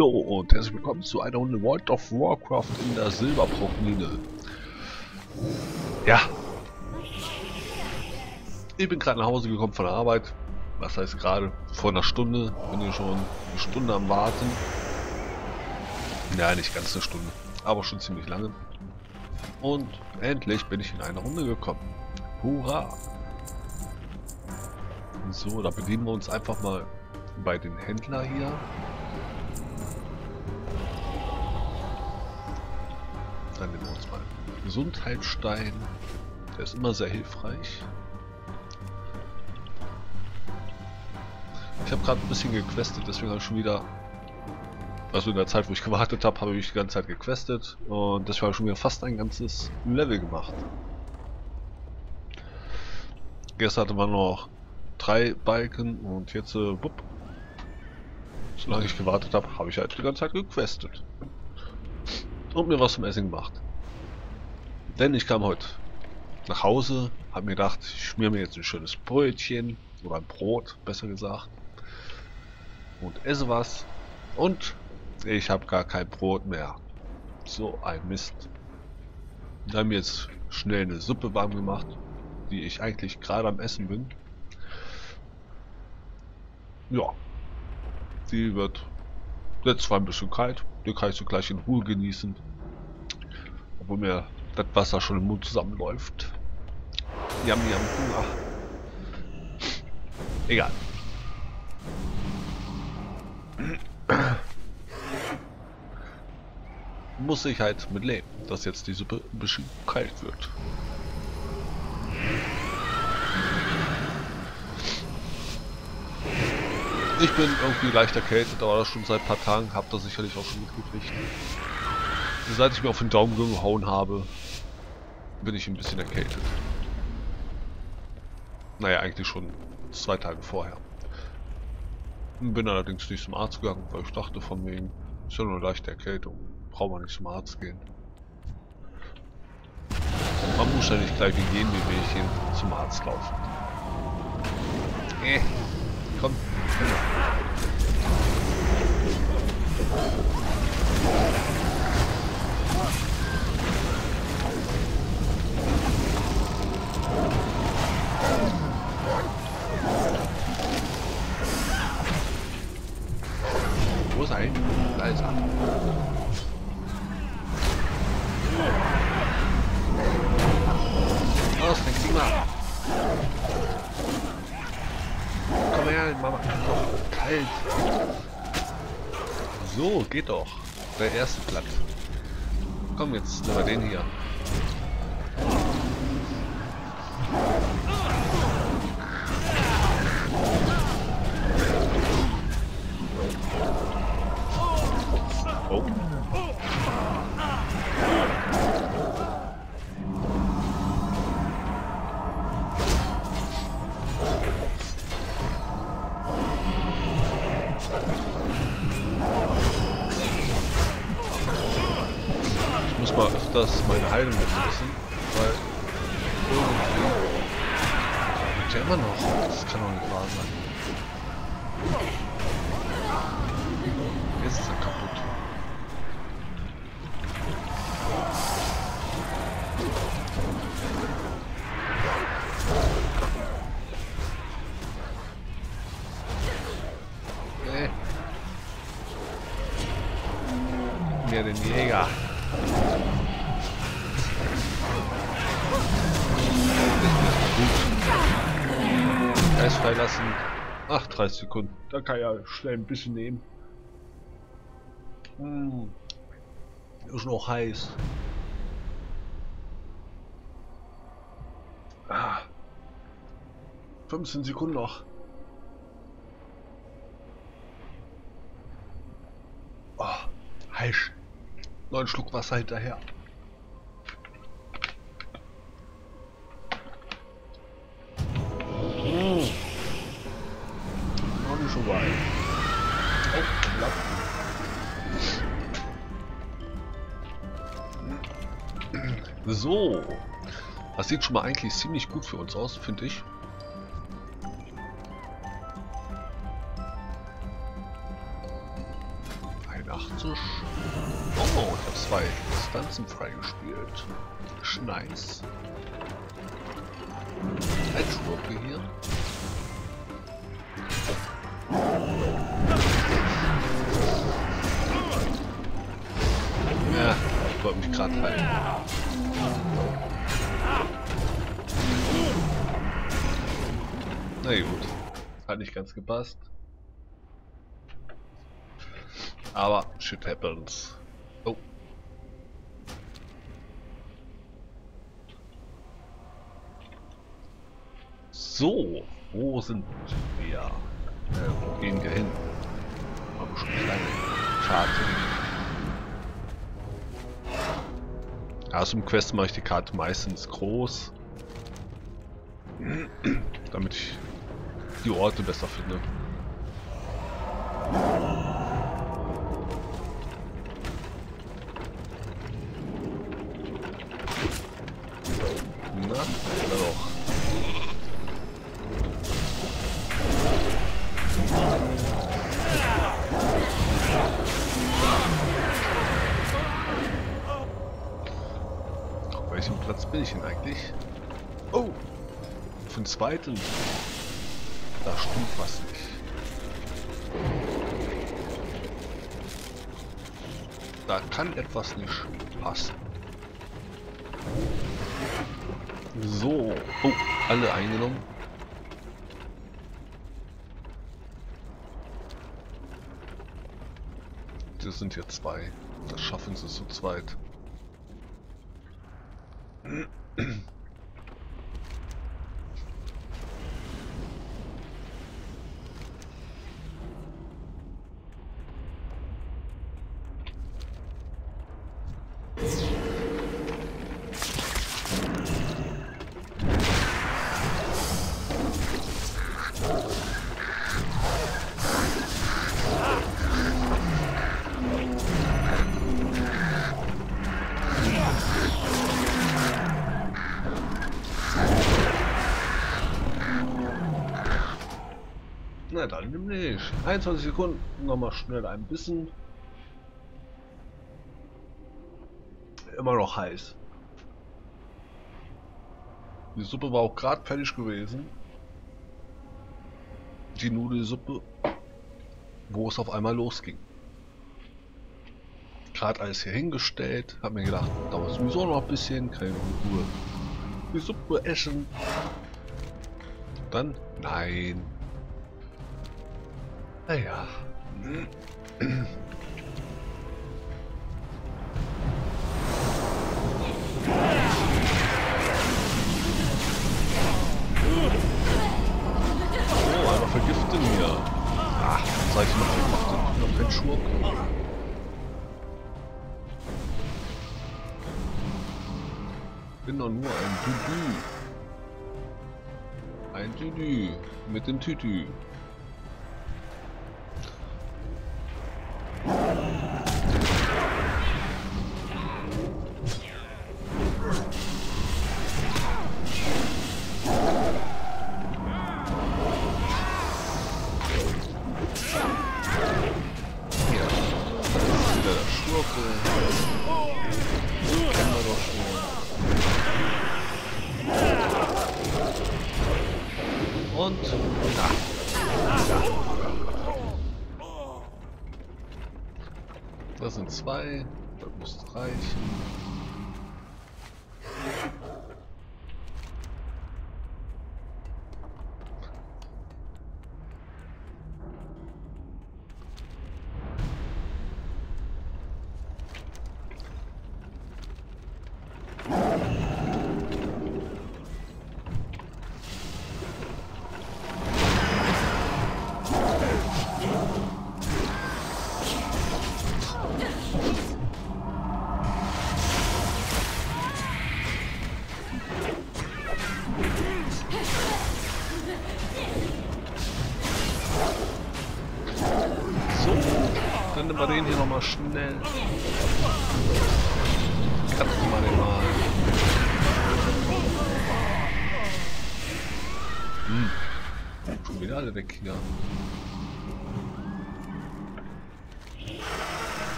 Hallo und herzlich willkommen zu einer Runde World of Warcraft in der Silberbruchmine. Ja. Ich bin gerade nach Hause gekommen von der Arbeit. Was heißt gerade? Vor einer Stunde. Bin hier schon eine Stunde am Warten. Ja, nicht ganz eine Stunde. Aber schon ziemlich lange. Und endlich bin ich in eine Runde gekommen. Hurra! So, da bedienen wir uns einfach mal bei den Händler hier. Dann nehmen wir uns mal Gesundheitsstein. Der ist immer sehr hilfreich. Ich habe gerade ein bisschen gequestet, deswegen habe ich schon wieder... Also in der Zeit, wo ich gewartet habe, habe ich die ganze Zeit gequestet. Und deswegen habe ich schon wieder fast ein ganzes Level gemacht. Gestern hatte man noch drei Balken und jetzt, äh, wupp, solange ich gewartet habe, habe ich halt die ganze Zeit gequestet. Und mir was zum Essen gemacht. Denn ich kam heute nach Hause, habe mir gedacht, ich schmier mir jetzt ein schönes Brötchen oder ein Brot, besser gesagt. Und esse was. Und ich habe gar kein Brot mehr. So ein Mist. Wir haben jetzt schnell eine Suppe warm gemacht, die ich eigentlich gerade am Essen bin. Ja. Die wird jetzt zwar ein bisschen kalt, die kann ich so gleich in Ruhe genießen. Obwohl mir das Wasser schon im Mund zusammenläuft. Yam yam Hunger. Egal. Muss ich halt mit leben, dass jetzt die Suppe ein bisschen kalt wird. Ich bin irgendwie leicht erkältet, aber das schon seit ein paar Tagen, habt ihr sicherlich auch schon mitgekriegt. Seit ich mir auf den Daumen gehauen habe, bin ich ein bisschen erkältet. Naja, eigentlich schon zwei Tage vorher. Bin allerdings nicht zum Arzt gegangen, weil ich dachte von wegen, ist ja nur eine leichte Erkältung. Braucht man nicht zum Arzt gehen. Man muss ja nicht gleich wie gehen wie Mädchen zum Arzt laufen. Äh, komm. Wo So, geht doch. Der erste Platz. Komm, jetzt nehmen wir den hier. Oh. Öfters meine Heilung benutzen, weil irgendwie wird ja immer noch. Das kann doch nicht wahr sein. Jetzt ist er kaputt. Nee. Mehr den Jäger. Freilassen. Ach, 30 Sekunden. Da kann ja schnell ein bisschen nehmen. Hm. Ist noch heiß. Ah. 15 Sekunden noch. Oh, heiß. Neun Schluck Wasser hinterher. So. Das sieht schon mal eigentlich ziemlich gut für uns aus, finde ich. Eine 82. Oh, ich habe zwei Distanzen freigespielt. Nice. Edgeworke hier. Ja, ich wollte mich gerade halten. Na gut, hat nicht ganz gepasst. Aber shit happens. Oh. So, wo sind wir? Äh, wo gehen wir hin? Oh, schon kleine Karte. Also im Quest mache ich die Karte meistens groß. damit ich die Orte besser finde. Na, doch. Auf welchem Platz bin ich denn eigentlich? Oh! Für den zweiten. Da stimmt was nicht. Da kann etwas nicht passen. So. Oh, alle eingenommen. Das sind hier zwei. Das schaffen sie zu zweit. Na dann nämlich. 21 Sekunden, nochmal schnell ein bisschen. Immer noch heiß. Die Suppe war auch gerade fertig gewesen. Die Nudelsuppe, wo es auf einmal losging. Gerade alles hier hingestellt, hab mir gedacht, dauert sowieso noch ein bisschen, in Ruhe die Suppe essen. Dann, nein, naja. Oh, vergiften hier. Ach, sag ich noch vergiften. Ich bin noch kein Schurke. bin doch nur ein Tütü. Ein Tütü. Mit dem Tütü. Das sind zwei. Das muss reichen. Nimm mal den hier nochmal schnell. Kannst wir mal den mal. Hm. Schon wieder alle weg hier.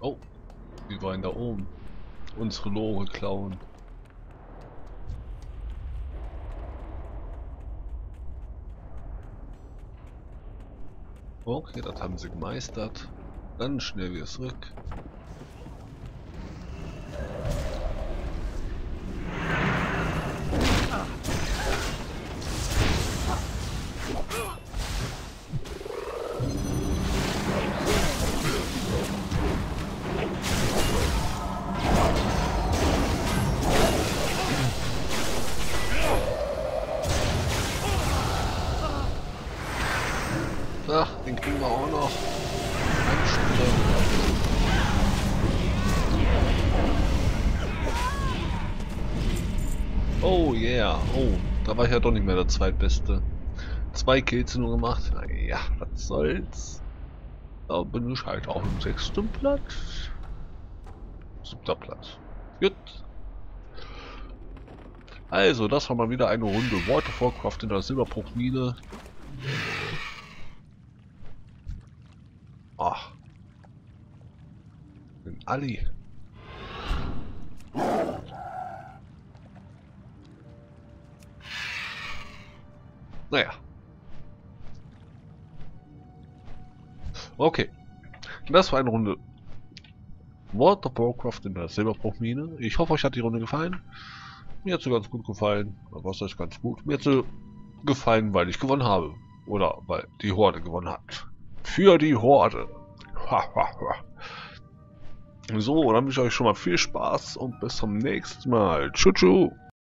Oh, wir waren da oben. Unsere Lore klauen. Okay, das haben sie gemeistert. Dann schnell wieder zurück. Oh yeah. Oh, da war ich ja doch nicht mehr der zweitbeste. Zwei Kills nur gemacht. Naja, was soll's. Da bin ich halt auch im sechsten Platz. Siebter Platz. Gut. Also, das war mal wieder eine Runde Waterfallcraft in der Silberbruchmine. Ach. Ali. Naja. Okay. Das war eine Runde World of Warcraft in der Silberbruchmine. Ich hoffe, euch hat die Runde gefallen. Mir hat sie ganz gut gefallen. Was heißt ganz gut? Mir hat sie gefallen, weil ich gewonnen habe. Oder weil die Horde gewonnen hat. Für die Horde. So, dann wünsche ich euch schon mal viel Spaß und bis zum nächsten Mal. Tschüss.